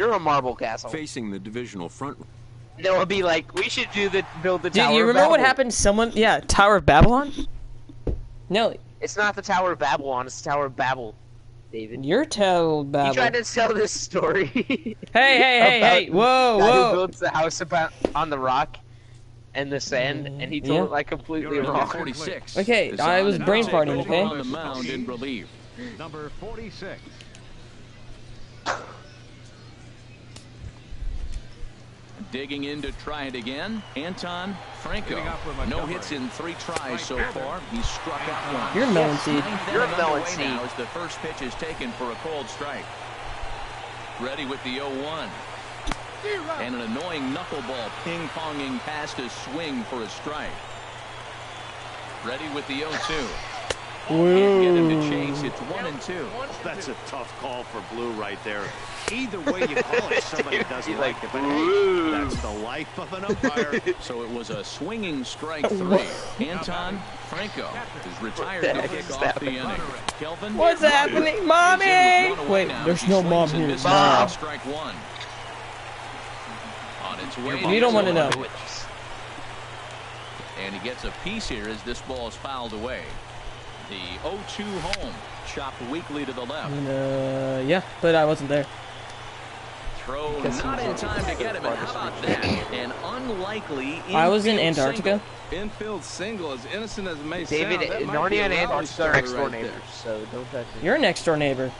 You're a marble castle. Facing the divisional front. They will be like, we should do the build the Dude, Tower you of remember what happened? Someone, yeah, Tower of Babylon. No, It's not the Tower of Babylon. It's the Tower of Babel, David. you're Tower of You Babylon. tried to tell this story. Hey, hey, hey, hey! about Whoa, guy who builds the house about on the rock and the sand, and he told Yeah. it like completely wrong. 46. Okay, I was and brain farting, okay? On the mound in relief. Number 46. Digging in to try it again, Anton Franco. Getting up with No hits in three tries so far. He's struck out one. You're a melon seed. You're a inning melon seed. now as the first pitch is taken for a cold strike. Ready with the 0-1. And an annoying knuckleball ping-ponging past his swing for a strike. Ready with the 0-2. Can't get him to chase. It's one and two. That's a tough call for Blue right there. Either way you call it, somebody doesn't like like, it. But hey, that's the life of an umpire. So it was a swinging strike three. Anton Franco is retired to kick heck's off the inning. Kelvin. What's happening, mommy? Wait, there's no mom here. Mom. Strike one. On its way. You don't wanna know. And he gets a piece here as this ball is fouled away. The 0-2 home chopped weakly to the left. Uh, yeah, but I wasn't there. Throw not in time to get him. And how about that? An unlikely I was in Antarctica. single. Infield single, as innocent as it may David, sound, that might be Narnia and Antarctica are next door right there. neighbors, so don't touch it. You're a next door neighbor.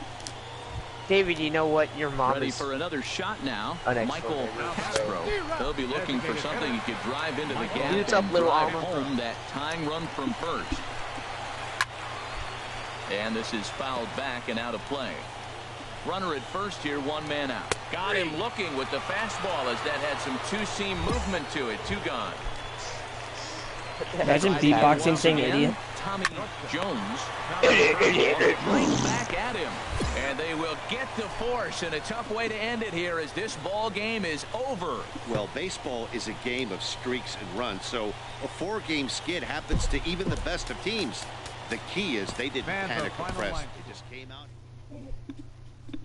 David, you know what? Your mom Ready is. for another shot now. An Michael one. Castro. They'll be looking for something he could drive into the gap Dude's up, and little drive Alma. home that tying run from first. And this is fouled back and out of play. Runner at first here, one man out. Got him looking with the fastball as that had some two-seam movement to it. Two gone. Imagine beatboxing once saying idiot. Tommy Jones. right back at him. And they will get the force and a tough way to end it here as this ball game is over. well, baseball is a game of streaks and runs, so a four-game skid happens to even the best of teams. The key is they didn't Fans panic or press. line. They just came out.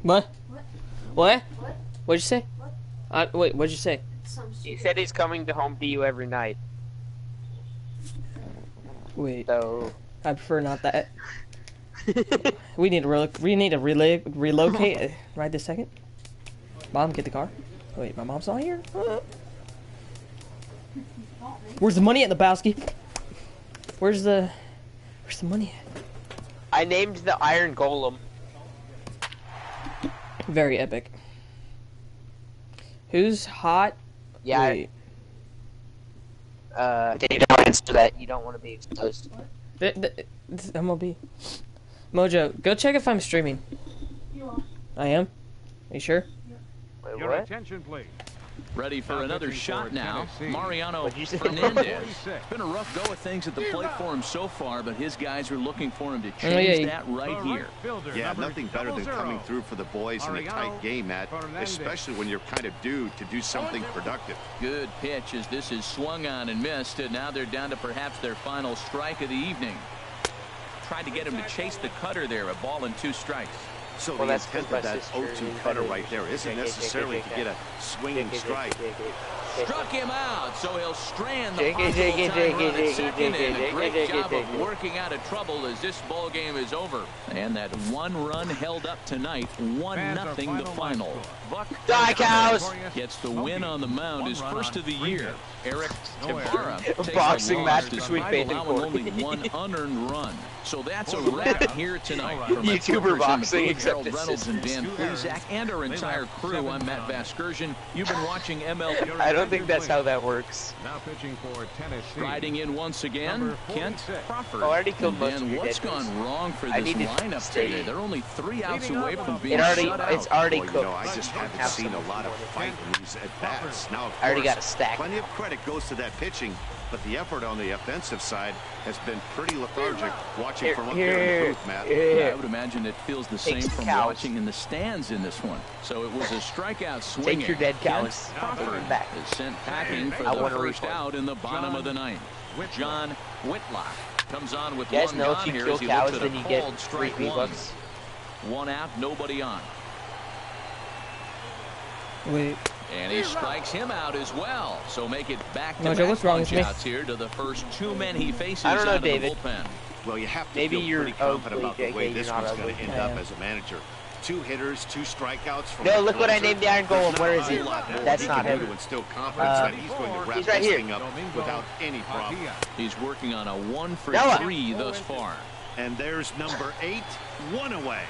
What? What? What'd you say? Uh, wait, what'd you say? He said he's coming to home to you every night, Wait, so. I prefer not that. We need to relo- we need to rela- relocate uh, right this second. Mom, get the car. Wait, my mom's not here. Uh. Where's the money at Lebowski? Where's the Where's the money at? I named the Iron Golem. Very epic. Who's hot? Yeah, Wait. uh, David, don't answer that. You don't want to be exposed. Th- th- th- MLB. Mojo, go check if I'm streaming. I am. Are you sure? Wait, Your what? attention, please. Ready for Now another shot now. Tennessee. Mariano What'd you say? Fernandez. It's been a rough go of things at the plate for him so far, but his guys are looking for him to Oh, yeah, change that right The here. fielder, Yeah, nothing better than 00. coming through for the boys in a tight game, Matt, Fernandez. especially when you're kind of due to do something productive. Good pitch as this is swung on and missed, and now they're down to perhaps their final strike of the evening. Tried to get him to chase the cutter there, a ball and two strikes. So Well, the intent of that 0-2 cutter right there isn't necessarily to get a swinging strike. JK, JK. Struck him out, so he'll strand the JK, possible JK, tying run JK, at second, and a great job of working out of trouble as this ball game is over. And that one run held up tonight, one Fans nothing the final line final. Buck Die, cows! gets the win on the mound, his first of the year. Eric Ibarra boxing match between despite Faith and only one unearned run. So that's a wrap here tonight. For YouTuber partners in the boxing, except Harold Reynolds and Dan sisters. Plesac and our entire crew. I'm Matt Vasgersian. You've been watching MLB. I don't think that's how that works. Now pitching for Tennessee. Riding in once again, Kent 46. Crawford. Oh, I already killed And most of Dan, your what's dead gone wrong for I this need to lineup stay- today? They're only three outs Leading away up from being It already, shut out. it's already Well, you cooked. know, I just haven't Have seen a lot of fight in these at-bats. Now, of I already got a stack. Plenty of credit goes to that pitching, but the effort on the offensive side has been pretty lethargic watching Here, from up there in here, the booth, Matt. Yeah, I would imagine it feels the Take same from cows. watching in the stands in this one. So it was a strikeout swing. Take your dead Kent cows. Crawford back. is sent packing for I the first refund. out in the bottom of the ninth. John Whitlock comes on with You guys one know if you here kill as he cows, looks at then a you get called free strike one. bucks. One out, nobody on. Wait. And he strikes him out as well. So make it back to Mojo, back what's wrong with me? outs here to the first two men he faces I don't know, out of David. the bullpen. Well, you have to Maybe feel you're pretty confident ugly, about the way you're this one's going to end up as a manager. Two hitters, two strikeouts from No, the look what I named the Iron There's Golem. not Where a is he? whole lot more That's he not him. to instill confidence Uh, that he's going to wrap he's right this here. thing up without any problem. He's working on a one for Noah. three thus far. And there's number eight, one away.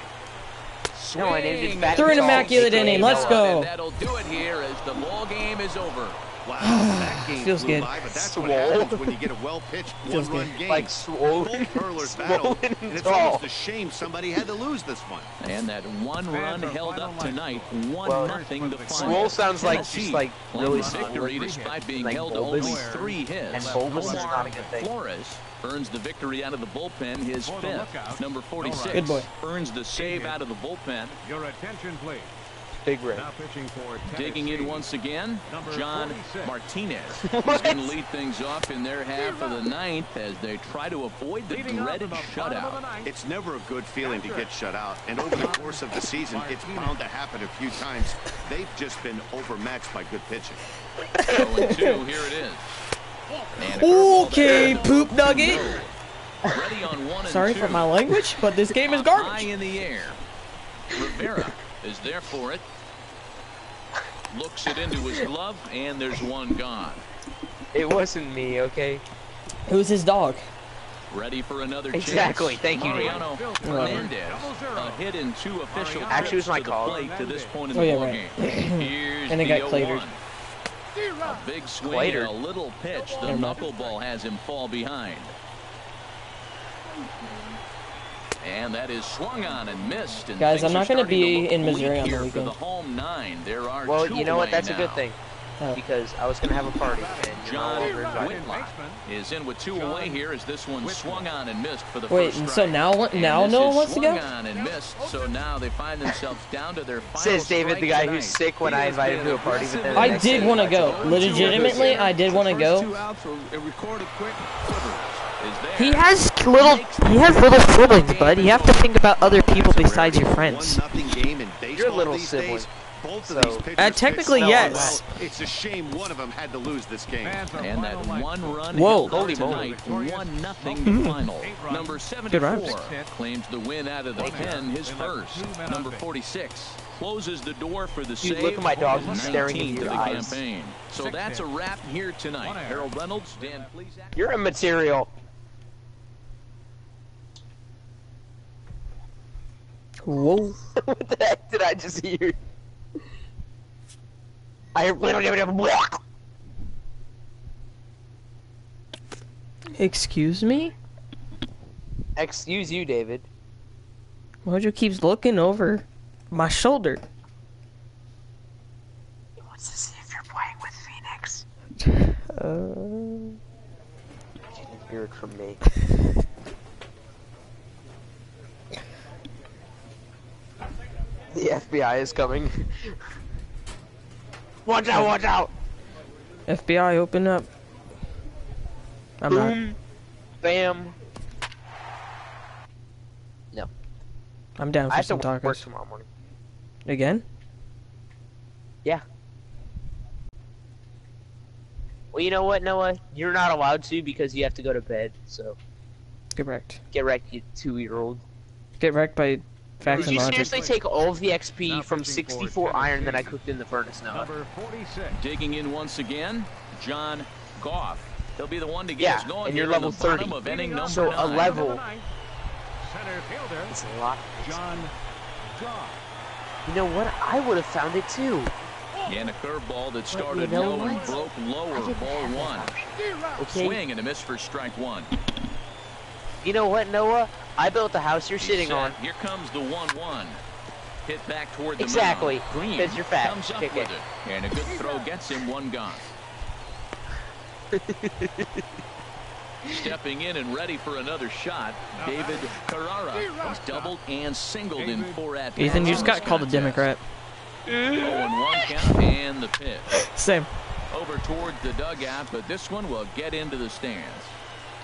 No, it. Fat Through an immaculate inning. Let's go. And that'll do it here as the ball game is over. Wow, Feels good. by, but that's what happens when you get a well-pitched one-run game. Like swollen, Both battle, swollen and and it's tall. almost a shame somebody had to lose this one. And that one run held up tonight, one Well, nothing to Swole final. sounds like Tennessee just like really victory despite being Like held to bulbous. only three hits. And bulbous is not a good thing. Flores earns the victory out of the bullpen, his fifth. lookout, Number 46 Good earns the save out of the bullpen. Your attention, please. Big red. Now pitching for Digging in once again, Number John 46. Martinez. He's going to lead things off in their half of the ninth as they try to avoid the Leading dreaded the bottom of the shutout. It's never a good feeling to get shut out, and over the course of the season, it's bound to happen a few times. They've just been overmatched by good pitching. 0 2, here it is. And a curveball Okay, poop nugget. Ready on one and Sorry two. for my language, but this game is High garbage. in the air. Rivera is there for it. Looks it into his glove, and there's one gone. It wasn't me, okay? Who's his dog? Ready for another Exactly. chance. Thank you, David. Mariano Whatever. Hernandez. A hit in two official Actually, it was my call. to this point in Oh, the yeah, right. game. Here's And it the got clattered. 0-1. A big swing Clattered. and a little pitch. The knuckleball has him fall behind. And that is swung on and missed. And Guys, I'm not gonna be in Missouri on the here for weekend. the home nine. There are Well, two you know what? away That's a good thing. Oh. Because I was going to have a party. And John longer. Whitlock is in with two away here as this one swung on and missed for the Wait, first and strike. so now what- now no is one wants to go? on and missed, so now they find themselves down to their final Says David, the strike guy who's sick when I invited him to a party, but then I did want to go. Legitimately, I did want to First go. Two outs were recorded quick. Is there. He has little he has little siblings, bud. You have to think about other people besides your friends. One nothing game in baseball little these sibling. days. Both So- of these pitchers Uh, technically, yes. It's a shame one of them had to lose this game. And that one run Whoa. held up Holy moly. tonight, one nothing the final. Number Good 74 rhymes. claims the win out of the pen, his first. two men on Number 46 closes the door for the Dude, save. look at my dog. He's staring into your the eyes. campaign. So that's a wrap here tonight. Harold Reynolds, Dan Plesac. You're a Whoa. what the heck did I just hear? I Excuse me? Excuse you, David. Mojo keeps looking over my shoulder. He wants to see if you're playing with Phoenix. Uh, You didn't hear it from me. The FBI is coming. watch out! Watch out! FBI, open up. I'm. Boom, bam. No. I'm down I for have to some work tacos. tomorrow morning. Again? Yeah. Well, you know what, Noah? You're not allowed to because you have to go to bed. So Get wrecked. get wrecked, you two-year-old. Get wrecked by facts Did you logic. seriously take all of the XP Now from pitching for 64 iron that I cooked in the furnace, Noah? Number 46. Digging in once again, John Goff. He'll be the one to get Yeah, us going and you're here level the 30. of inning number So a level- Center fielder, It's a lot. John Goff. You know what? I would have found it too. And a curveball that started know low and broke lower. Ball one. Okay. Swing and a miss for strike one. You know what, Noah? I built the house you're He's sitting set. on. Here comes the 1-1. Hit back toward the Exactly. Green Because you're fat. comes up Kick with it. it. And a good throw gets him one gone. Stepping in and ready for another shot, David Carrara. He's doubled and singled in four at Ethan, you just got called a Democrat. 0-1 count and the pitch. Same. Over toward the dugout, but this one will get into the stands.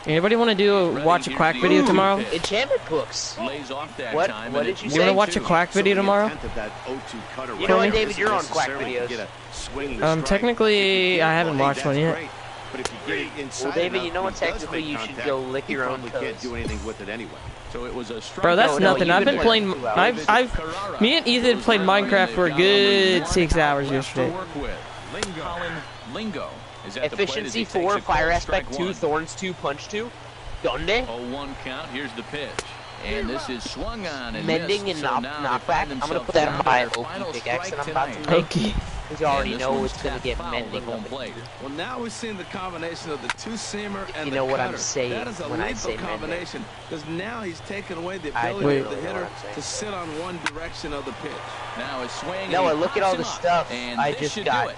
Anybody want to do a watch a quack video 0-2 tomorrow? pitch. Enchantment books. Lays off that What- time. what did it's you You want to watch a quack So video the tomorrow? intent of that 0-2 cutter You know what, right David? isn't You're on quack necessarily to videos. get a swinging Um, strike. technically, If you get I it, haven't well, hey, watched one that's yet. great. But if you get it inside Well, David, you know what? and he does Technically, make you should contact, go lick your own probably can't toes. do anything with it anyway. So it was a strike. Bro, that's No, no, nothing. you've I've been been playing. playing two I've, I've, me and Ethan played Minecraft for a good six hours yesterday. Lingo. Colin Lingo is at the plate as Efficiency he four, fire aspect two, one. thorns two, punch two. Donde? 0-1 count. Here's the pitch. And this is swung on and Mending missed. and So knock- now knockback. find I'm gonna put that down on my their OP final pickaxe strike that I'm about to tonight. Okay. Because you already And know it's gonna get mending at home plate. Well, now we're seeing the combination of the two-seamer and You the know what I'm saying That is a when I lethal say mending. combination because now he's taken away the ability of know the hitter to sit on one direction of the pitch. Now it's swinging. Noah, and look at all the stuff and I this just should got.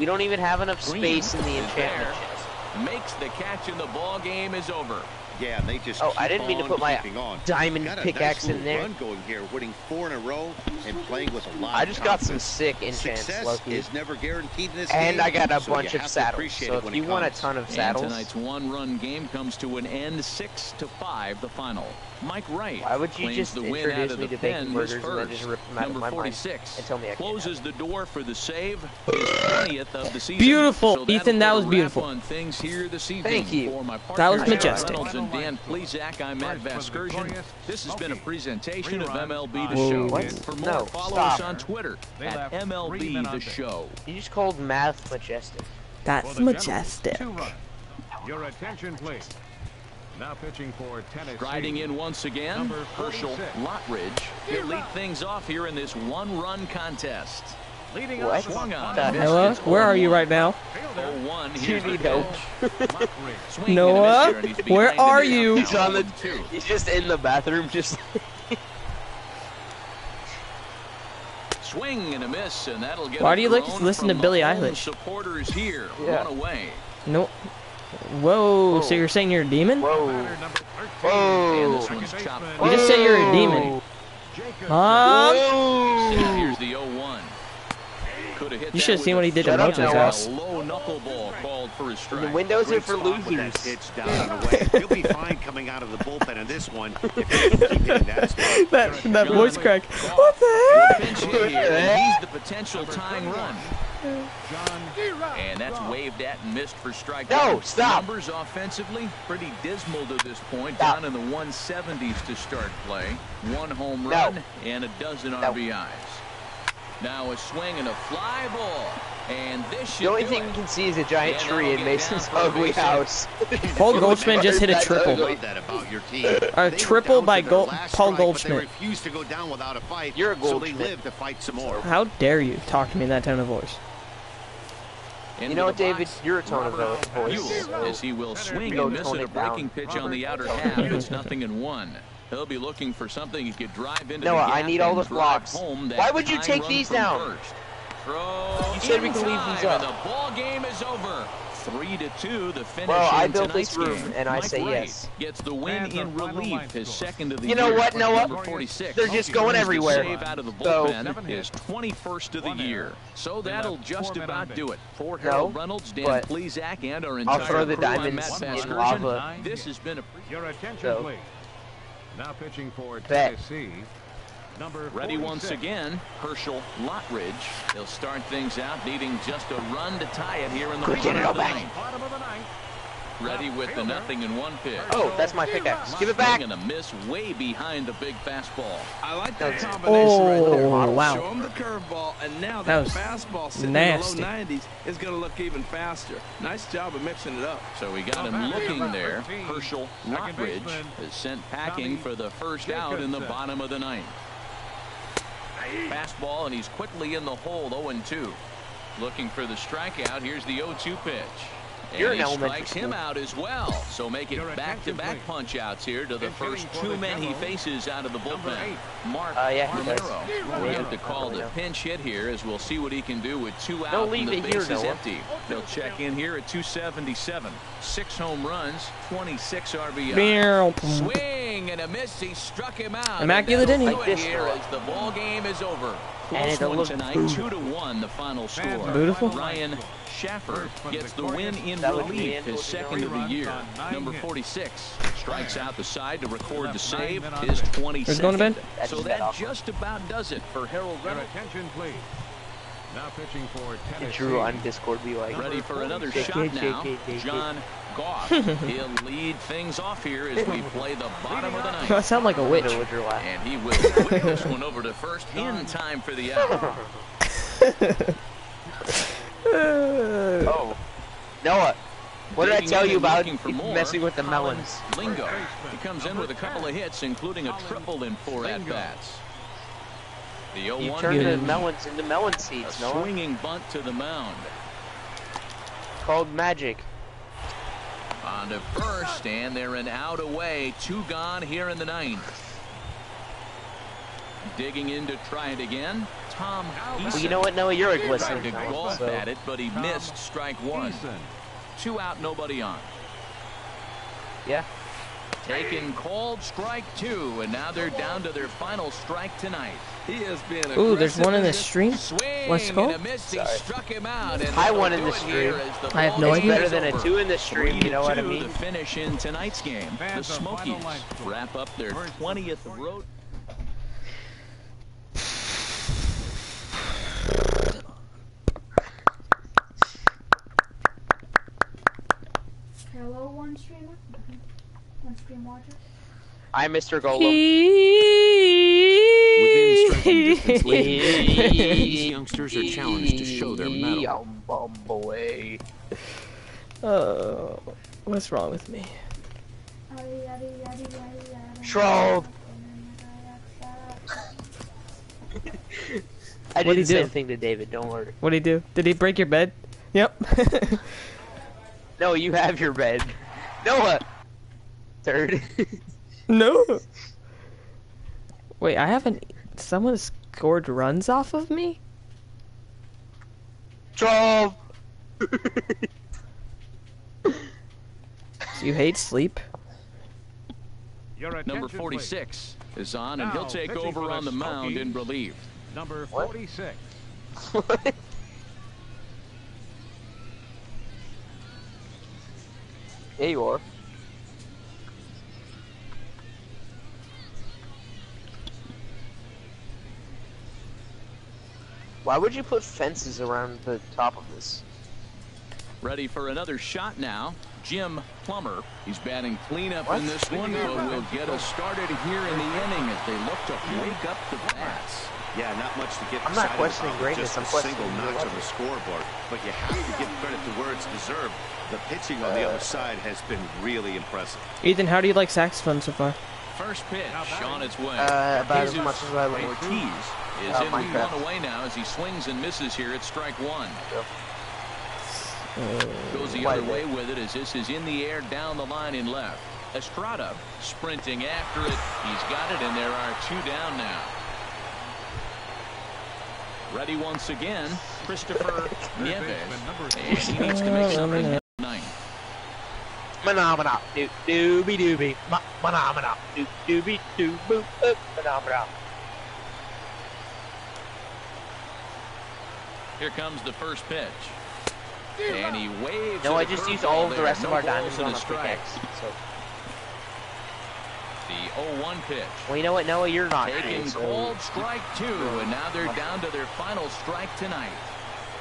Do it. We don't even have enough Green space in the is enchantment chest. Makes the catch and the ball game is over. Yeah, they just Oh, I didn't mean to put my on. diamond pickaxe nice in there. Run going here, winning four in a row and playing with a lot. I of just got some sick enchants, Success Loki. is never guaranteed in this And game, I got a so bunch of saddles. So if you it want a ton of saddles. And tonight's one-run game comes to an end, six to five, the final. Mike Wright Why would you just the win introduce out of me the to bacon pen was burgers and then first. just rip them out of Number my mind 46 and tell me I can't closes the door for the save. His 20th of the season. Beautiful. So Ethan, that was beautiful. On things here this evening. Thank you. For my That was majestic. Reynolds and Dan Plesac, I'm Matt Vasgersian. This has been a presentation of MLB The Show. What? For more, No, follow stop. us on Twitter at MLB The. Show. you just called math majestic. That's majestic. Generals, two runs. Your attention, please. Now pitching for Tennessee. Riding in once again, Herschel 46. Lockridge. He'll lead things off here in this one-run contest. Leading What? Swung on. The. Noah, where are you right now? 0-1. You need help. pitch. Lockridge. Swing and a Noah, miss here, and he's where are you? He's on the. 0-2. He's just in the bathroom, just. Swing and a miss, and that'll get Why do you like to listen to Billie the Eilish? Supporters here, Yeah. one away. No. Whoa, so you're saying you're a demon? Whoa. Batter number 13. And Whoa. this one's chopped. You just say you're a demon. Jacob Huh? And here's the 0-1. Could have hit You should have seen what he did to Shut up, Mojo's house. A low knuckleball called for a The windows are for spot with that losers. pitch down and away. He'll be fine coming out of the bullpen in this one if he can keep hitting that. That that voice crack. What the with heck? pinch hit here, and he's the potential tying run. John And that's waved at and missed for strike No, one. stop. Numbers offensively pretty dismal to this point. Stop. Down in the 170s to start play. One home No. run and a dozen No. RBIs. Now a swing and a fly ball. And this The only thing it. you can see is a giant Yeah, tree in Mason's down for a ugly base hit. house. Paul Goldschmidt just hit a triple. ugly. love that about your team. A triple by to Gold- Paul but Goldschmidt. They refused to go down without a fight. You're a So they Goldschmidt. live to fight some more. How dare you talk to me in that tone of voice? Into You know what, David? You're a tone of voice. As he will swing and miss at a it down. breaking pitch on the outer half. It's nothing in one. He'll be looking for something he could drive into Noah, I need all the blocks. home Why would you take these down? You said we could leave these up. The ball game is over. Three to two. The finish Well, I in built tonight's this room, game. and I Mike say Wright yes. Gets the win Fans in relief, his score. second of the You know year. what, Noah? 46. They're just going everywhere. Save out of the So- bullpen is 21st of the year. So that'll just about do it. For No, Harold Reynolds, Dan but Plesac, and our I'll throw the crew, I'm diamonds Matt in Vasgersian. lava. This has been a Your attention, So. please. Now pitching for Bet. Tennessee. Number Ready 46. once again, Herschel Lockridge. He'll start things out, needing just a run to tie it here in the Quick, bottom of the ninth. Bottom of the ninth. Ready with the nothing in one pitch. Oh, that's my pickaxe. Give it back. Swing and a miss way behind the big fastball. I like that That's- combination right there. Oh, wow. Show him the curveball, and now That that, was fastball sitting nasty. in the low 90s is going to look even faster. Nice job of mixing it up. So we got him looking there. Herschel Second Lockridge baseman, is sent packing Tommy for the first out in the bottom of the ninth. Fastball, and he's quickly in the hole, 0-2. Looking for the strikeout. Here's the 0-2 pitch. And You're in he elementary strikes him out as well. So make it back-to-back attention, punch-outs here to the Pitch first two men he faces out of the bullpen. Mark Uh, yeah. Romero. We Yeah. have to call the pinch hit here as we'll see what he can do with two out No, and the it here, bases Noah. empty. He'll check in here at 277. Six home runs, 26 RBI. Meow. Swing and a miss. He struck him out. Immaculate inning. do Like this here as the ball game is over. And close it one looked tonight. Two to one, the final score. Beautiful. Ryan Schaffer gets the win in relief, his second of the year. Number 46 strikes out the side to record the save, his Who's going to 22nd. So that that just about does it for Harold Your Reynolds. attention, please. Now pitching for Tennessee. Drew on Discord be like, Ready for another shot now. JK, JK. John Goff. He'll lead things off here as we play the bottom of the I ninth. sound like a witch. Villager laugh. And he will whip this one over to first in time for the out. Oh. Noah, what did I tell you about looking messing with the melons? Lingo. He comes in with a couple of hits, including a triple in four at-bats. The You 0-1 turned the pitch. melons into melon A seeds, Noah. swinging bunt to the mound. Called magic. On to first, and they're an out away. Two gone here in the ninth. Digging in to try it again. Tom Well, you know what, Noah? You're a Tried glistener. to golf so- at it, but he missed strike one. Eason. Two out, nobody on. Yeah. Taking called strike two, and now they're down to their final strike tonight. He has been Ooh, there's one in in the this stream. Swing Let's go. and a miss. He Sorry. struck him out. And I that'll won in the stream. I have no It's idea. better than a two in the stream, Three you know what I to mean? The finish in tonight's game. The Fans of final Smokies wrap up their 20th road. Hello, one streamer. One stream watcher. I'm Mr. Golem. Within striking distance, these youngsters are challenged to show their mettle. Yum, bum, boy. Oh, what's wrong with me? Trolled. I What'd did he the same do? thing to David, don't worry. What'd he do? Did he break your bed? Yep. No, you have your bed. Noah! Third. no. Wait, I haven't. Someone scored runs off of me? Troll! Do you hate sleep? Your Number attention, please. 46 is on, and he'll take over on the the mound in relief. Number What? 46. There you are. Why would you put fences around the top of this? Ready for another shot now. Jim Plummer. He's batting cleanup What? in this one, but will get us started here in the inning as they look to wake up the bats. Yeah, not much to get I'm not excited questioning about, greatness, just I'm a questioning single notch on the scoreboard. But you have to give credit to where it's deserved. The pitching on the other side has been really impressive. Ethan, how do you like saxophone so far? First pitch on its way. Uh, about as much as I like. Ortiz is Uh, in Minecraft. one away now as he swings and misses here at strike one. Goes the Quite other way bit. with it as this is in the air down the line in left. Estrada sprinting after it. He's got it, and there are two down now. Ready once again, Christopher Nieves. And he needs to make something in ninth. Phenomena. Doo dooby dooby. Ma- Phenomena. Doo dooby doo boop boop. Phenomena. Here comes the first pitch. And he waves. No, I just used all of the there. rest of our balls diamonds on a a strike. pickaxe. So, The 0-1 pitch. well, you know what, Noah? You're not Taking good, so- cold strike two, and now they're down to their final strike tonight.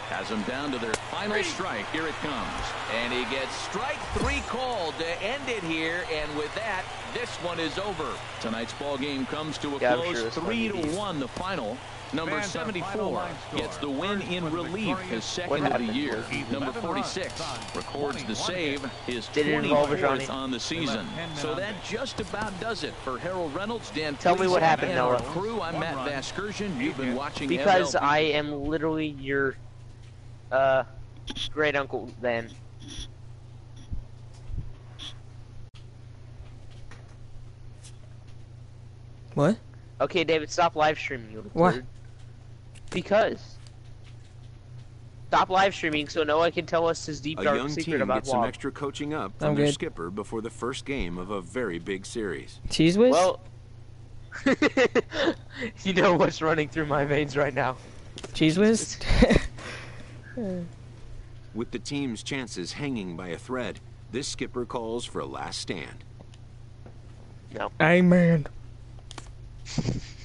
Has them down to their final strike. Here it comes. And he gets strike three called to end it here. And with that, this one is over. Tonight's ball game comes to a Yeah, close. sure Three gonna one, the final. Number Fans of final 74 gets the win in relief, his second of the year. Number 46 records the save, his Did it involve a 24th on the season. So that just about does it for Harold Reynolds, Dan Tell me what happened, Noah. crew. I'm Matt run. Vasgersian. You've been watching Because MLB. I am literally your, uh, great uncle then. What? Okay, David, stop live streaming. You Why? turd. Because. Stop live streaming so Noah can tell us his deep A dark young secret team about gets some extra coaching up I'm from their good. skipper before the first game of a very big series. Cheese whiz? Well, you know what's running through my veins right now. Cheese whiz. With the team's chances hanging by a thread, this skipper calls for a last stand. No. Amen.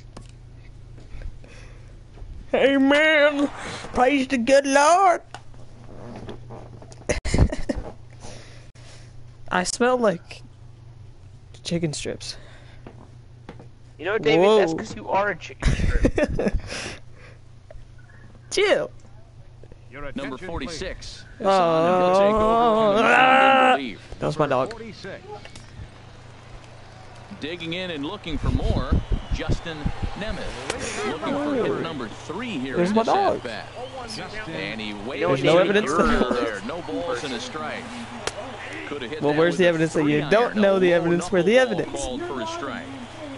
Amen. Praise the good Lord. I smell like chicken strips. You know, David, that's because you are a chicken strip. Chill. Your Number 46. Oh, He'll take over from ah. Believe. That was my dog. 46. Digging in and looking for more, Justin Nemeth. Looking for hit number three here There's in my this dog. at-bat. And he know waited what, no evidence You're that- a- there. No balls and a strike. Could have hit Well, where's the evidence that you don't know the evidence for the evidence? Called for a strike.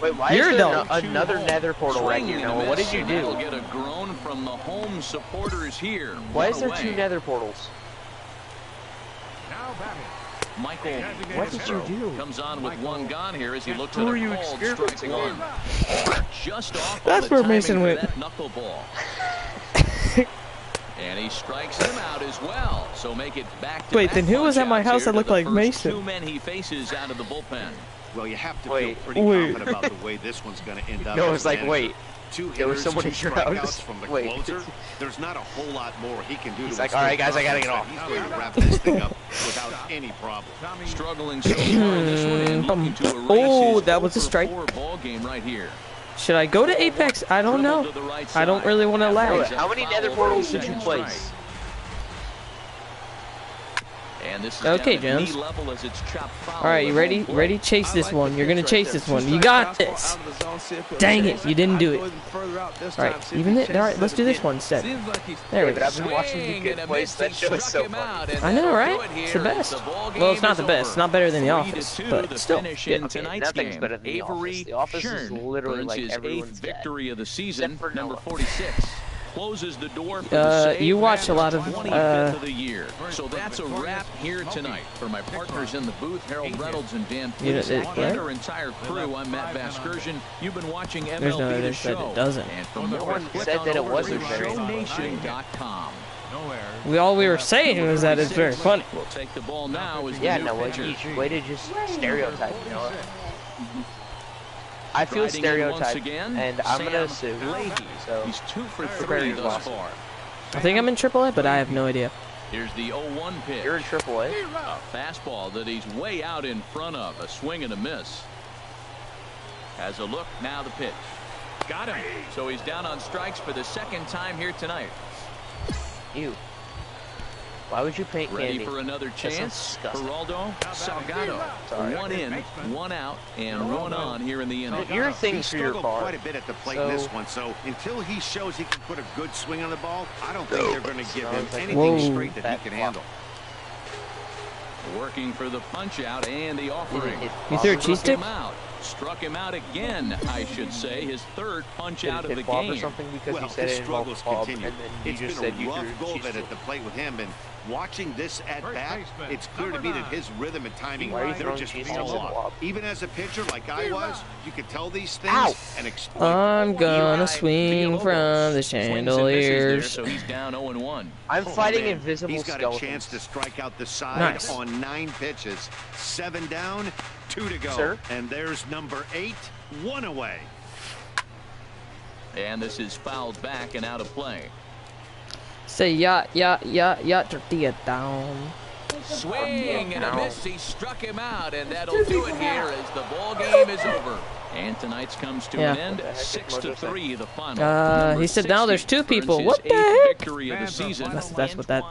Wait, why You're is there dog. no- another nether portal right here, Swing and a Noah? What did you and that'll do? Get a groan from the home supporters here. Why is there two nether portals? Now batting. Michael What did you do? comes on with one gone here as he looks at are a you called strike experimenting one. on? Just off That's where Mason went. that knuckleball. and he strikes him out as well. So make it back to Wait, then who was at my house that looked like Mason? Two men he faces out of the bullpen. Well, you have to Wait. feel pretty Wait. confident about the way this one's going to end up. No, as it's like, manager. wait. Two there was hitters, someone two in your house. from the Wait. closer. There's not a whole lot more he can do He's to like, "All right, guys, I gotta get off." He's going to wrap this thing up without any problem. Struggling so far this one and looking to oh, erase Oh, that was a strike. ball game right here. Should I go to Apex? I don't know. to the right I don't really want to That lag. How many nether portals did you place? Strike. And this is Okay, down at knee Jones. level as it's All right, you ready? home. Ready? Chase this one. You're gonna chase this one. You got this. Dang it, you didn't do it. All right, even it. All right, let's do this one instead. There we go. I've been watching you get and a placed. miss. That show is so him funny. out, and I know, right? It's the best. the Well, it's not the best. over. Not better than The Office, but the still finish good. Okay, tonight's nothing's game. better than The Avery Office. The Office is literally like his everyone's eighth victory of the season. Number 46 closes the door for Uh, the save. you watch a lot of, 25th uh, of the year. So that's a wrap here tonight. For my partners in the booth, Harold Reynolds and Dan You know, Plesac, it- and our entire crew, I'm Matt Vasgersian. You've been watching MLB There's no The evidence that it doesn't. And for No more, one said that it wasn't to very. ShowNation.com. We all we were saying was that it's very funny. We'll take the ball now as the Yeah, no, way, pitcher. you, way to just stereotype, you know. I feel Riding in once stereotyped, again, and I'm gonna Sam sue. Leahy. So uh, He's two for Prepare three your thus losses. far. I think I'm in AAA, but I have no idea. Here's the 0-1 pitch. you're in AAA. A fastball that he's way out in front of. A swing and a miss. Has a look. Now the pitch. Got him. So he's down on strikes for the second time here tonight. You. Why would you paint Ready candy? for another chance. disgusting. Geraldo Salgado. Sorry. One in, one out, and one on here in the inning. You're a thing He for your struggled car. quite a bit at the plate in this one, so until he shows he can put a good swing on the ball, I don't think they're going to give him anything Whoa. straight that he can handle. Working for the punch out and the offering. hit You threw a cheese Struck stick? out. Struck him out again, I should say. His third punch Did out of the hit Bob or game. something because Well, you said his struggles Bob, continue. and then you It's been a rough threw go cheese of it at the plate with him, and watching this at First bat, baseman, it's clear to me that his rhythm and timing, Why are they're just cheese all off. Even as a pitcher like I was, you could tell these things Ow. and exploit I'm gonna Eli swing from the swings and misses there, chandeliers. so he's down 0-1. I'm Oh, fighting man. invisible He's got skeletons. a chance to strike out the side Nice. on nine pitches. Seven down, two to go. Sir? And there's number eight, one away. And this is fouled back and out of play. Say ya ya ya ya tortilla down. Swing and a miss. He struck him out, and that'll do it here as the ball game is over. And tonight's comes to Yeah. an end, What the heck did six to Mojo say? three. The final. Uh, he said now there's two people. What the heck? Victory of the season. That's- that's what that-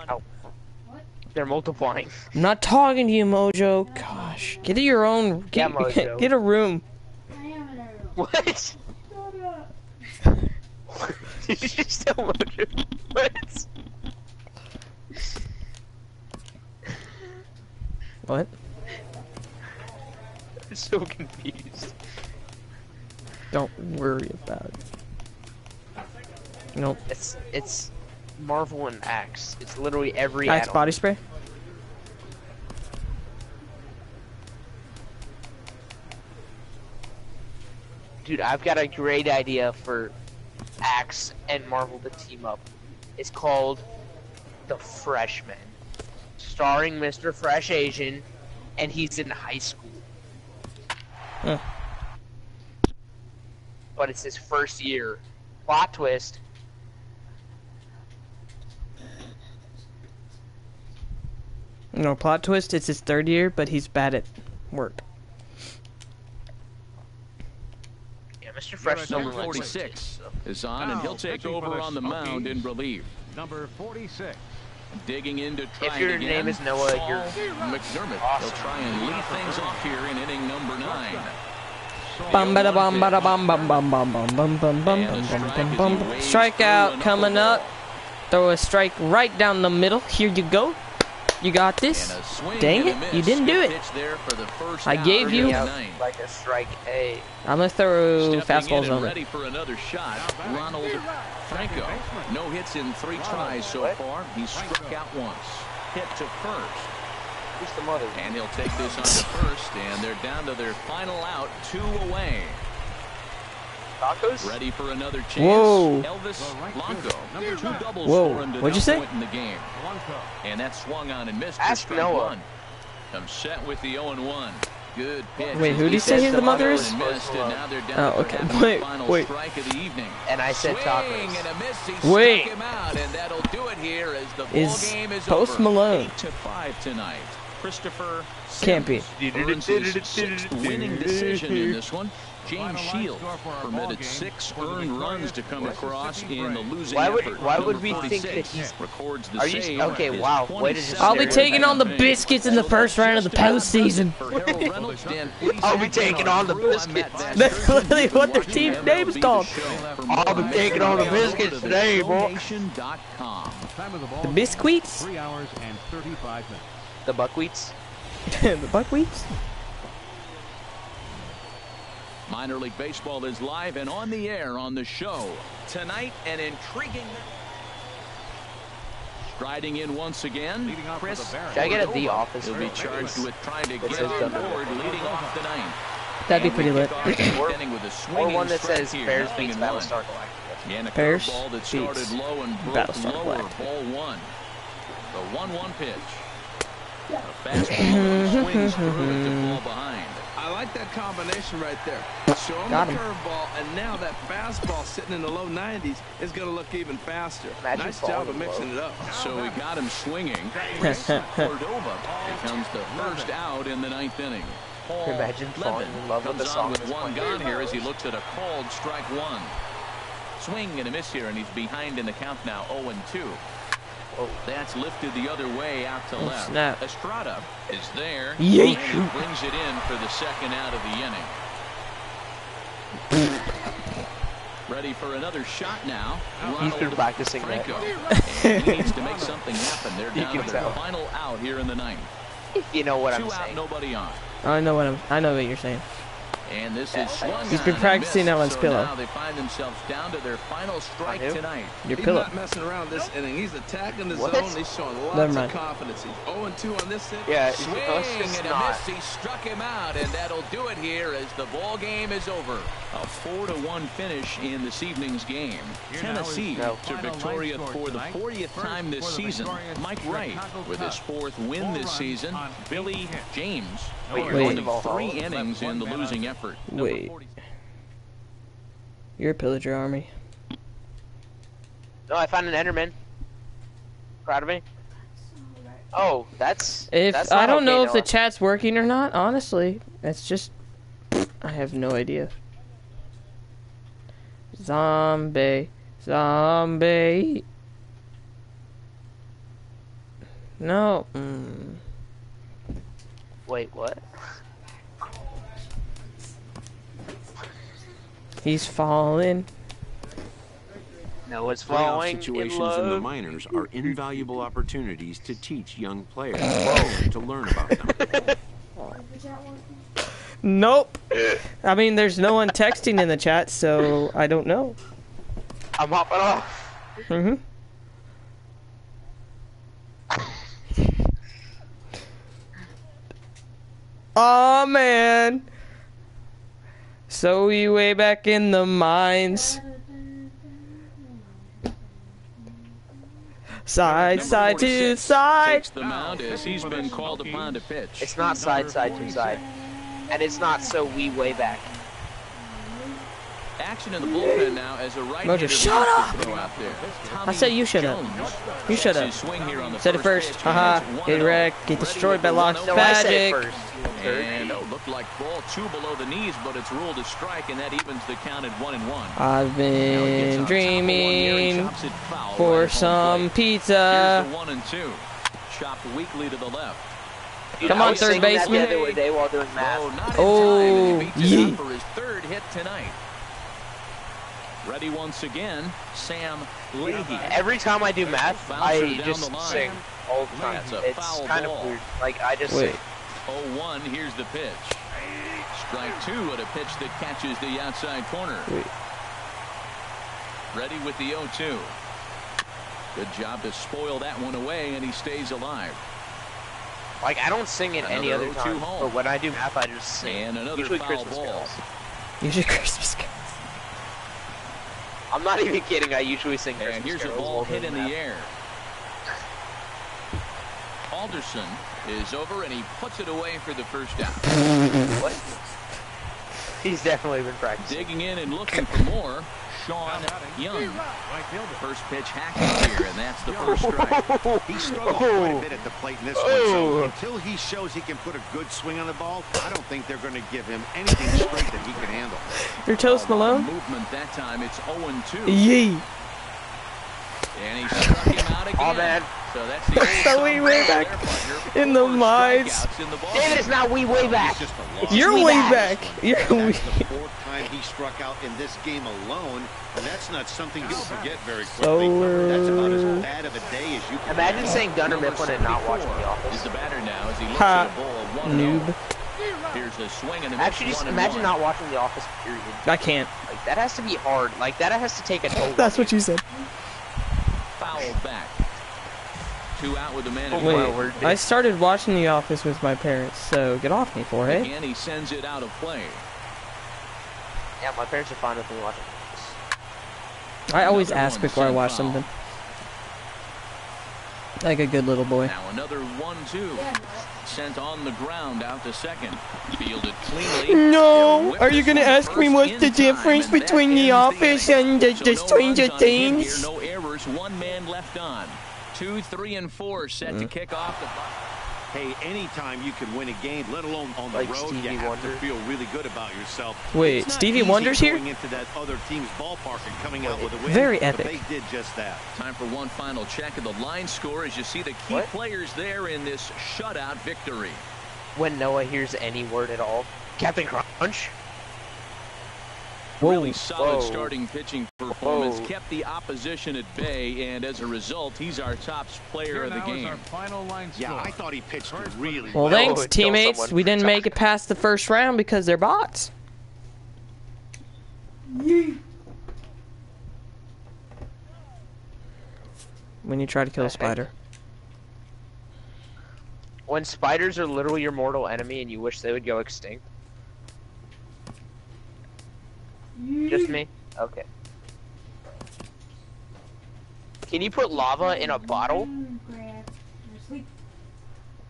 They're multiplying. I'm not talking to you, Mojo. Gosh, get your own. Yeah, Get, Mojo. get a room. I am in a room. What? Did you tell Mojo? What? What? I'm so confused. Don't worry about it. Nope. It's it's Marvel and Axe. It's literally every Axe add-on. body spray. Dude, I've got a great idea for Axe and Marvel to team up. It's called The Freshman, starring Mr. Fresh Asian, and he's in high school. Huh. But it's his first year. Plot twist. No plot twist. It's his third year, but he's bad at work. Yeah, Mr. Fresh Number 46 is on, and he'll take over on the mound in relief. Number 46. Digging into trying If your again, name is Noah, Saul you're McDermott. awesome. He'll try and lead things off here in inning number nine. Bum bada bum bada bum bum bum bum bum bum bum bum bum bum bum bum. Strikeout coming up. Throw a strike right down the middle. Here you go. You got this. And a swing Dang it, you didn't do it. pitch there for the first I gave you- in the out ninth. like a strike A. I'm gonna throw Stepping fastballs in on ready it. for another shot. Ronald Franco. No hits in three tries so far. He's struck out once. Hit to first. The mother? And he'll take this on to first, and they're down to their final out, two away. Broncos? Ready for another chance. Whoa. Elvis Blanco, number two doubles Whoa. What'd you say? in the game. And that swung on and missed. Ask Noah. One. I'm set with the 0-1. Good pitch. Wait, who did he say the mother is? Oh, okay. Wait, wait. And I said tacos. Wait. Is, is Post Malone? To five tonight. Christopher Can't be. winning decision in this one. James Shield permitted six earned runs to come across in the losing Why would- effort. why would we think that 46 he's- records the Are you- save, okay, wow, way to just 27th I'll be taking on the biscuits in the first round of the postseason. For Harold Reynolds, Dan Fleece, I'll be taking on the crew, I'm Matt biscuits. That's literally what their Watching team's MLB name's called. I'll be taking on the biscuits today, boy. Time theshowNation.com. of the biscuits? Three hours and 35 minutes. The buckwheats? the buckwheats? Minor League Baseball is live and on the air on the show. Tonight, an intriguing. Striding in once again, Leading off for Chris. Should I get a Cordova. The Office? He'll be charged with trying to What's get on board leading off the ninth. That'd be pretty lit. kick off beginning with a Or one that says here, Bears beats in one. Battlestar Galactica. And a Bears curveball that beats low and Battlestar lower. Galactica. Ball one. The one-one pitch. A fastball swings through it to fall behind. I like that combination right there. Show him Got the curveball, and now that fastball sitting in the low 90s is going to look even faster. Imagine nice job of mixing love. it up. So we got him swinging. Cordova becomes the first out in the ninth inning. Paul Imagine falling Levin in love with comes the song on with one playing. gone here as he looks at a called strike one. Swing and a miss here, and he's behind in the count now, 0 and 2. Oh. That's lifted the other way out to Oh, left. snap. Estrada is there. Yeet. And he brings it in for the second out of the inning. Ready for another shot now. He's been practicing. Franco. and he needs to make something happen. They're You down to their final out here in the ninth. If you know what I'm Two out, saying. nobody on. I know what I'm. I know what you're saying. And this is swung He's on been practicing missed, that on his pillow. Now they find themselves down to their final strike who? tonight. Your He's not messing around this inning. He's attacking the What? zone. He's showing lots Never of confidence. He's 0-2 on this inning. Yeah, Swing let's and a not. miss. He struck him out, and that'll do it here as the ball game is over. A four to one finish in this evening's game. Here Tennessee No. to Victoria for the 40th First time this season. Mike Wright Chicago with his fourth win Four this season. Billy eight. James Wait, Wait. only going to three innings in the losing effort. Wait. 46. You're a pillager army. No, I found an Enderman. Proud of me? Oh, that's. If that's I don't okay, know if the chat's working or not, honestly, it's just I have no idea. Zombie, zombie. No. Mm. Wait, what? He's falling. Noah's Playoff falling in situations in the love. minors are invaluable opportunities to teach young players to learn about them. Nope. I mean, there's no one texting in the chat, so I don't know. I'm hopping off. hmm Oh man. So we way back in the mines. Side, side to side. Takes the mound as he's been called upon to pitch. It's not side, side to side. And it's not so we way back. Action in the bullpen now as a right Mojo, shut up! out there. I said you shut up. You shut up. Here on the Said it first. Haha. and it's Get 1-0. wrecked. Get destroyed by the Lock's 1-0. No, I said it magic. first. And it looked like ball two below the knees, but it's ruled a strike, and that evens the count at one and one. I've Now he gets been on top of one here, he dreaming chops right for some plate. pizza. Here's the one and two. Chopped weakly to the left. Dude, Come on, third baseman. The other day while doing oh, math. Oh, not in Oh, time, and he yeah. out for his third hit tonight. Ready once again, Sam Leahy. Every time I do math, I just sing all the time. That's It's kind ball. of weird. Like I just Wait. sing. 0-1, here's the pitch. Strike two at a pitch that catches the outside corner. Wait. Ready with the 0-2. Good job to spoil that one away, and he stays alive. Like I don't sing it any other 0-2 time. home. But when I do math, I just sing. And another Usually foul Christmas ball. carols. Usually Christmas carols. I'm not even kidding. I usually sing Christmas And here's a ball hit in the air. Alderson is over, and he puts it away for the first down. What? He's definitely been practicing. Digging in and looking for more, Sean Young. First pitch hacking here, and that's the first strike. Oh. He struggled quite a oh. bit at the plate in this one, so oh. until he shows he can put a good swing on the ball, I don't think they're going to give him anything straight that he can handle. You're toast Malone? Movement that time, it's 0-2. Yee. And he struck him out again. Oh, man. So that's the old So we Tom way back in the Four mines. strikeouts in the ball David, game. it's not we way back. He's just a loss. You're way way back. back. You're That's way. the fourth time he struck out in this game alone, and that's not something you'll forget very quickly. So, quickly. That's about as bad of a day as you can Imagine saying Dunder Mifflin and not watching The Office. Is the batter now as he looks Ha. at a ball one Noob. Here's a swing and a miss, Actually, just one imagine not watching The Office. Period. I can't. Like that has to be hard. Like that has to take a toll. That's what you said. foul back. Two out with the man. Oh, at Wait. first. Wait, word. I started watching The Office with my parents, so get off me, forehead. Again, he sends it out of play. Yeah, my parents are fine with me watching. I always Another ask before I watch foul. something. Like a good little boy. Now another one-two. Sent on the ground out to second. Fielded cleanly. No, are you gonna ask me first what's the difference between The Office inning. and the- So the no Stranger runs on hit here, Things? No errors. One man left on. Two, three, and four set Mm. to kick off the. Hey, anytime you can win a game, let alone on the Like road, Stevie you have Wonder. to feel really good about yourself. Wait, Stevie easy Wonder's here? going into that other team's ballpark and coming out with a win. Very but epic. They did just that. Time for one final check of the line score as you see the key What? players there in this shutout victory. When Noah hears any word at all, Captain Crunch. Really solid Whoa. starting pitching performance. Whoa. Kept the opposition at bay, and as a result, he's our top player of the game. final line Yeah. I thought he pitched really Well, well. thanks, would teammates. We didn't make it past the first round because they're bots. When you try to kill a spider. When spiders are literally your mortal enemy and you wish they would go extinct. Just me? Okay. Can you put lava in a bottle?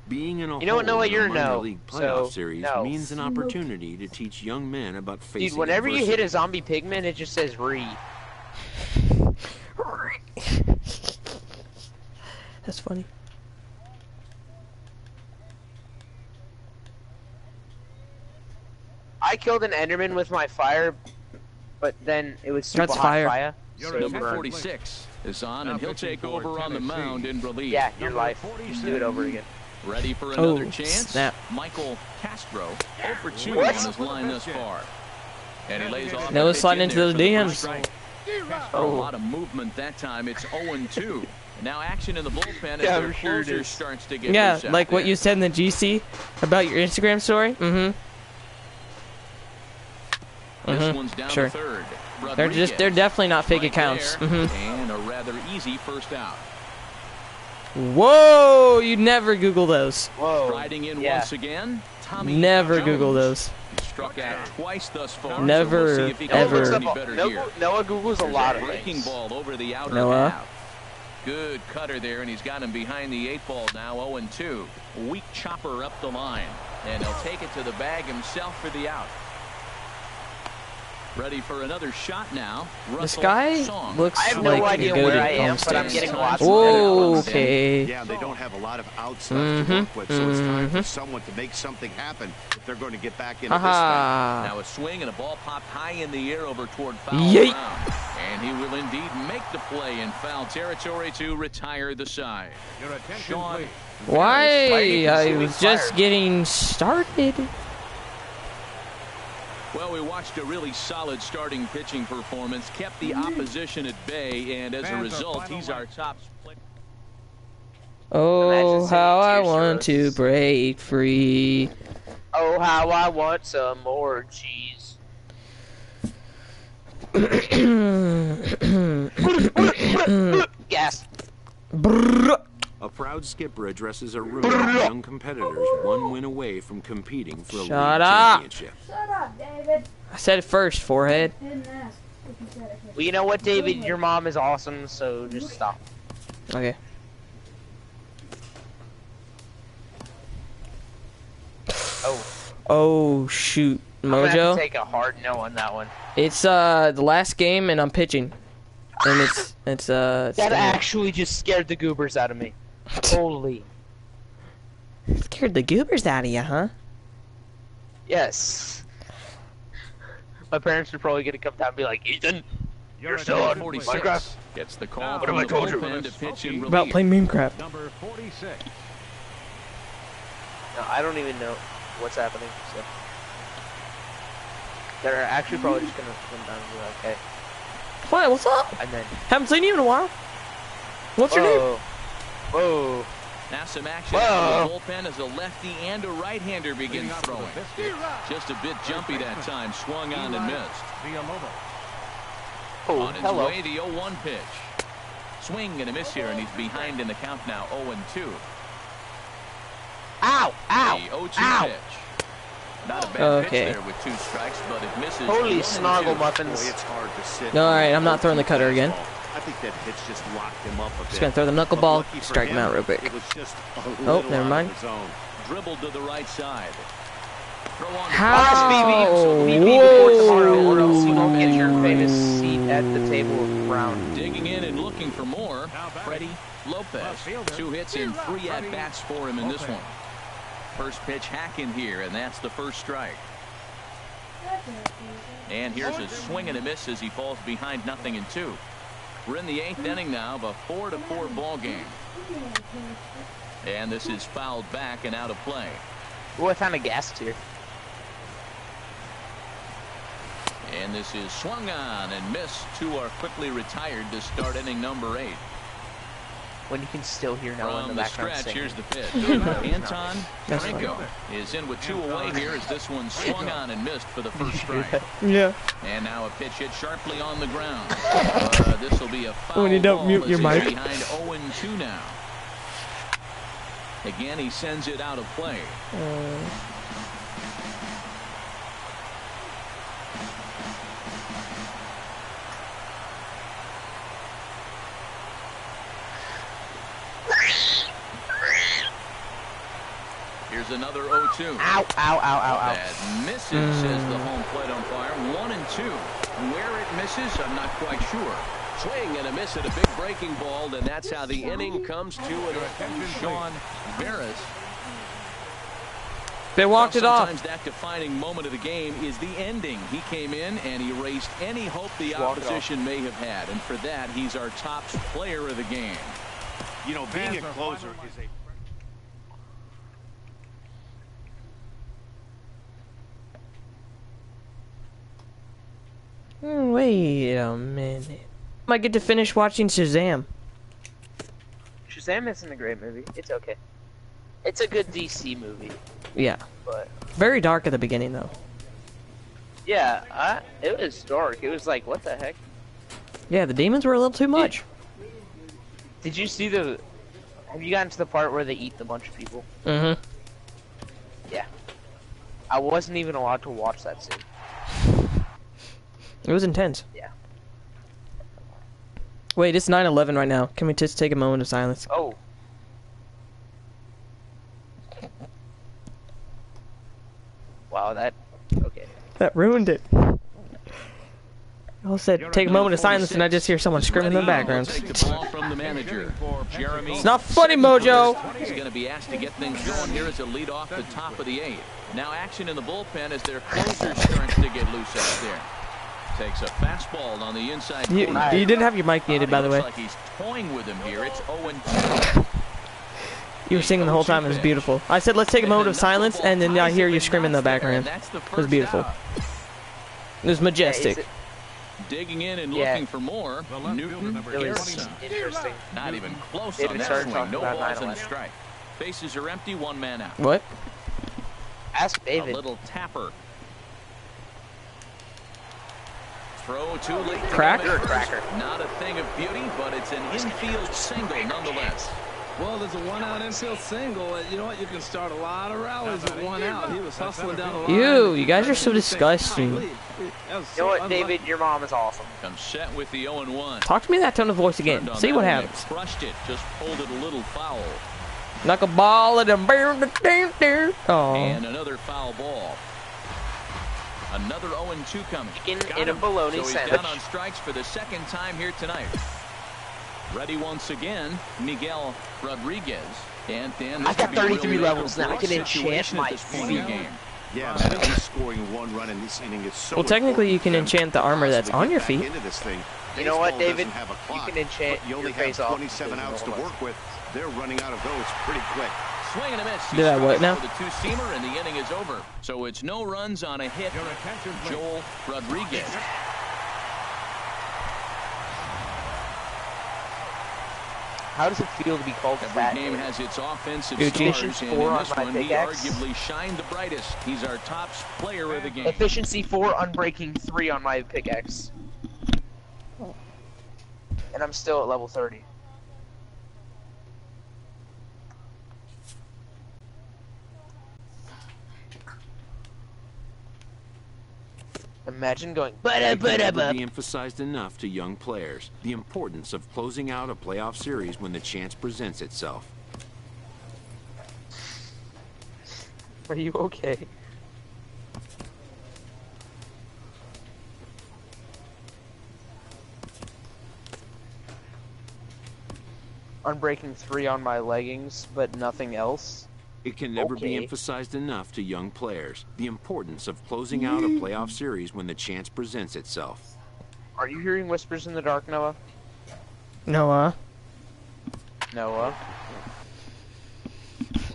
Being in a You know what, hole Noah, you're a no, league playoff so, series no. means an opportunity to teach young men about facing Dude, whenever you hit a zombie pigman, it just says re. That's funny. I killed an Enderman with my fire, but then it was super That's hot fire. fire. You're so Number 46 is on, Now and he'll take over on the mound in relief. Yeah, your life. Do it over again. Ready for Oh, another chance? snap. Michael Castro, 0 for 2 What? on his line thus far. And he lays off. Noah a pitch sliding into those the DMs. first strike. A Oh. lot of movement that time. It's 0 2. Now action in the bullpen as Yeah, their sure closer starts to get Yeah, loose out like what you said in the GC about your Instagram story. Mm-hmm. This one's down sure. to third. They're just they're definitely not fake right accounts. there, hmm And a rather easy first out. Whoa, you'd never Google those. Whoa. Riding in yeah. once again, Tommy Never Jones. Google those. Struck out twice thus far. Never, so we'll see if Noah ever. up, Noah. Noah Googles a lot a of breaking things. ball over the outer Noah? half. Good cutter there, and he's got him behind the eight ball now, 0-2. Weak chopper up the line, and he'll take it to the bag himself for the out. Ready for another shot now. This guy Song. looks I have like no a idea goated where I am, but I'm getting lots of Whoa, okay. Yeah, they don't have a lot of outs Mhm, left to work with, so it's time for mhm. someone to make something happen if they're going to get back into this thing. Now a swing and a ball popped high in the air over toward foul Yeet. ground. And he will indeed make the play in foul territory to retire the side. Your attention, Sean. Why? Fighting I is was just getting started. Well, we watched a really solid starting pitching performance, kept the opposition at bay, and as a Fans are result, he's our top player. Oh, how I saying want to break free. Oh, how I want some more cheese. Gas. Brrr. A proud skipper addresses a room of young competitors one win away from competing for a Shut up. championship. Shut up, David. I said it first, forehead. Well, you know what, David? Your mom is awesome, so just stop. Okay. Oh, Oh shoot, Mojo. take a hard no on that one. It's uh the last game and I'm pitching, and it's it's uh. That Stan- actually just scared the goobers out of me. Holy. scared the goobers out of you, huh? Yes. My parents are probably gonna come down and be like, Ethan, Your You're still on attention, 46. Minecraft. gets the call what have I told you? to pitch in About relief. playing Minecraft. Number 46. no, I don't even know what's happening. So they're actually probably just gonna come down and be like, okay, What? What's up? and then Haven't seen you in a while. What's your name? Oh. Whoa, whoa. Now some action Whoa. out of the bullpen as a lefty and a right-hander begins Leading off with throwing. Just a bit jumpy that time, swung on and missed. Villalobos. Oh, On his hello. way, the 0-1 pitch. Swing and a miss here, and he's behind in the count now, 0-2. Ow! Ow! The 0-2 Ow! pitch. Not a bad Okay. pitch there with two strikes, but it misses. Holy 1 and snoggle muffins. Boy, it's hard to sit. All right, I'm not throwing the cutter again. Fastball. I think that pitch just locked him up a bit. Just gonna throw the knuckleball, lucky for strike him out real quick. It was just a Oh, never mind. of his own. Dribbled to the right side. Throw on to How? Speedy, Speedy before tomorrow, or else you won't get your famous seat at the table of Brown. Digging in and looking for more. Now batting. Freddie Lopez. Two hits and three at-bats for him in this Lopez. one. First pitch hack in here, and that's the first strike. And here's a swing and a miss as he falls behind nothing in two. We're in the eighth inning now of a four to four ball game. And this is fouled back and out of play. Ooh, I found a gas here. And this is swung on and missed. Two are quickly retired to start inning number eight. When you can still hear Noah in From the the background stretch, singing. here's the pitch. Anton That's Trinko is in with two away here as this one swung on and missed for the first strike. Yeah. And now a pitch hit sharply on the ground. Uh, this will be a foul When you don't ball mute your mic. behind 0 2 now. Again, he sends it out of play. Here's another 0-2. Ow! Ow! Ow! Ow! Ow! That misses, says the home plate umpire. One and two. Where it misses, I'm not quite sure. Swing and a miss at a big breaking ball, and that's how the inning comes to an end. Sean Barris. They walked it off. Sometimes that defining moment of the game is the ending. He came in and erased any hope the Walk opposition may have had, and for that, he's our top player of the game. You know, being a closer is a Wait a minute. I get to finish watching Shazam. Shazam isn't a great movie. It's okay. It's a good DC movie, Yeah. but Very dark at the beginning though. yeah, I, it was dark. It was like, what the heck? Yeah, the demons were a little too much. Did you see the? Have you gotten to the part where they eat the bunch of people? Mm-hmm. Yeah. I wasn't even allowed to watch that scene. It was intense. Yeah. Wait, it's 9-11 right now. Can we just take a moment of silence? Oh. Wow, that. Okay. That ruined it. I said, take a moment of silence, and I just hear someone screaming in the background. The from the manager. Jeremy. It's not funny, Mojo. He's going to be asked to get things going here as a lead off the top of the eighth. Now action in the bullpen as their closer starts to get loose out there. Takes a fastball on the inside You, corner. you didn't have your mic muted, by the way. Like he's toying with him here. It's 0-2. You were singing the whole time. It was beautiful. I said, let's take a moment of silence, and then I hear you scream in the background. It was beautiful. It was majestic. Yeah, Digging in and Yeah. looking for more. Newton it, it was interesting. Not even close David on that started swing. talking No balls and a strike. Bases are empty. One man out. What? Ask David. A little tapper. Throw too late. Crack? the You're a makers. cracker. Not a thing of beauty, but it's an infield single nonetheless. Well, there's a one-out infield single. Uh, You know what? You can start a lot of rallies with one out. He was hustling down the line. Ew, you guys are so disgusting. Golly, that was You know what. David? Your mom is awesome. Comes set with the 0-1. Talk to me in that tone of voice again. See what happens. Crushed it. Just pulled it a little foul. Knock a ball at him. Oh. And another foul ball. Another 0-2 coming. Chicken Got in a him. bologna so he's sandwich. down on strikes for the second time here tonight. Ready once again, Miguel Rodriguez. And Dan, I've got could be a real 33 make or levels now. I can enchant my at this in the field. game. Yeah, man, scoring one run in this inning is so Well, technically, you can enchant the armor that's on your feet. Into this thing. You know what, David? doesn't have a You can enchant you only your have face off 27 outs to work with. They're running out of those pretty quick. Swing and a miss. He Did I what strikes now? The two-seamer, and the inning is over. So it's no runs on a hit. Your attention. Joel Rodriguez. How does it feel to be called Every fat? game has its offensive Gucci. stars, and Four in on this my one, he pickaxe. arguably shined the brightest. He's our top player of the game. Efficiency 4, unbreaking 3 on my pickaxe. And I'm still at level 30. Imagine going. It can never be emphasized enough to young players the importance of closing out a playoff series when the chance presents itself. Are you okay? Unbreaking 3 on my leggings, but nothing else. It can never be emphasized enough to young players the importance of closing out a mm. playoff series when the chance presents itself. Are you hearing whispers in the dark, Noah? Noah, Noah?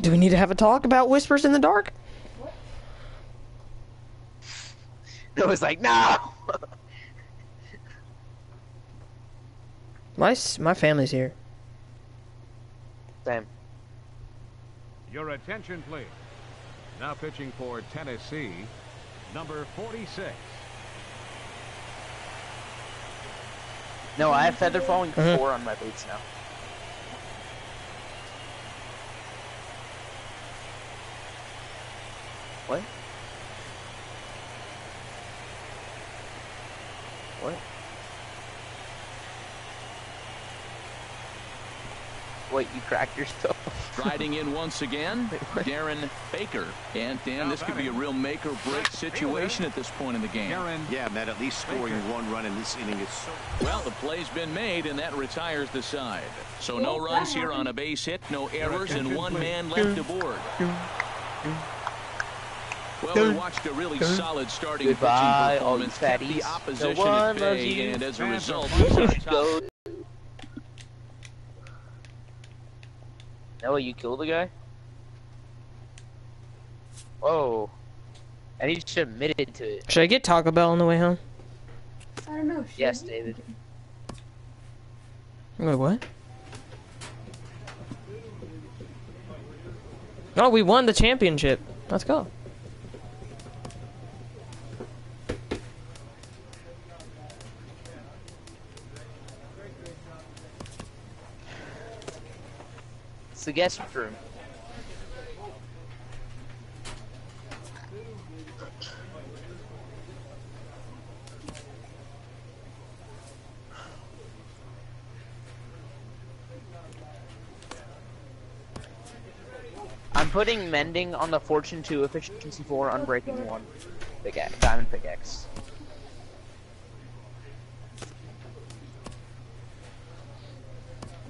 do we need to have a talk about whispers in the dark? Noah's like, no! My my family's here. Same. Your attention, please. Now pitching for Tennessee, number 46. No, I have feather falling Mhm. 4 on my boots now. What? What? Wait, you cracked yourself? Riding in once again, Darren Baker. And Dan, this could be a real make or break situation at this point in the game. Yeah, man, at least scoring one run in this inning is so Well, the play's been made, and that retires the side. So no runs here on a base hit, no errors, and one man left aboard. Well, we watched a really solid starting Goodbye, pitching performance, kept the fatties. opposition No one at loves bay, you. and as a Fans result, are he's on top. Go. Noah, you killed the guy? Whoa. And he just admitted to it. Should I get Taco Bell on the way home? I don't know. should Yes, we? David. Wait, what? Oh, we won the championship. Let's go. the guest room. I'm putting mending on the fortune 2, efficiency 4, unbreaking 1 pickaxe, diamond pickaxe.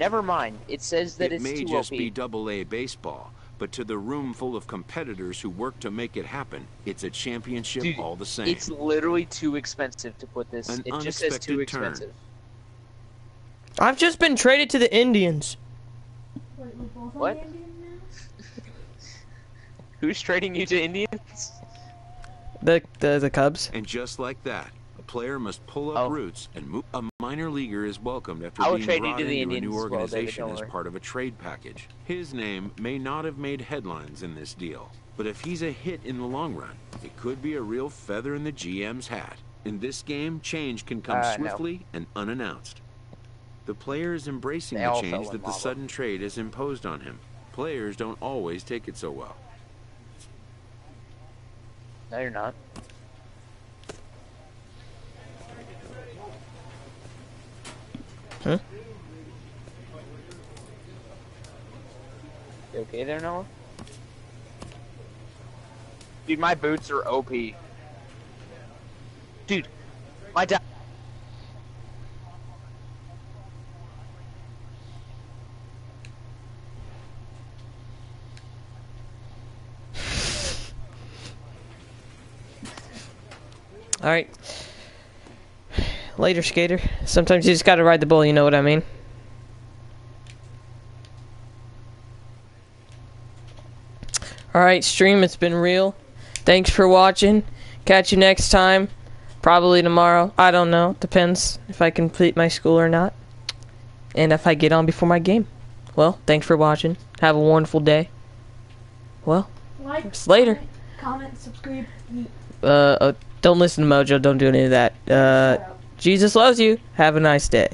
Never mind. It says that it it's may too just OP. be double A baseball, but to the room full of competitors who work to make it happen, it's a championship Dude, all the same. It's literally too expensive to put this. An it just says too unexpected turn. expensive. I've just been traded to the Indians. Wait, What? the Indian? Who's trading you to Indians? The the, the Cubs. And just like that, a player must pull up Oh. roots and move. Minor leaguer is welcomed after being brought to the into a new as well, organization as part of a trade package. His name may not have made headlines in this deal, but if he's a hit in the long run, it could be a real feather in the GM's hat. In this game, change can come Uh, no. swiftly and unannounced. The player is embracing They the change that the sudden trade has imposed on him. Players don't always take it so well. No, you're not. Huh? You okay there, Noah? Dude, my boots are OP. Dude, my dad. All right. Later, skater. Sometimes you just gotta ride the bull. You know what I mean? All right, stream. It's been real. Thanks for watching. Catch you next time. Probably tomorrow. I don't know. Depends if I complete my school or not. And if I get on before my game. Well, thanks for watching. Have a wonderful day. Well, Like, later. comment, subscribe. Uh, uh, don't listen to Mojo. Don't do any of that. Uh, Jesus loves you. Have a nice day.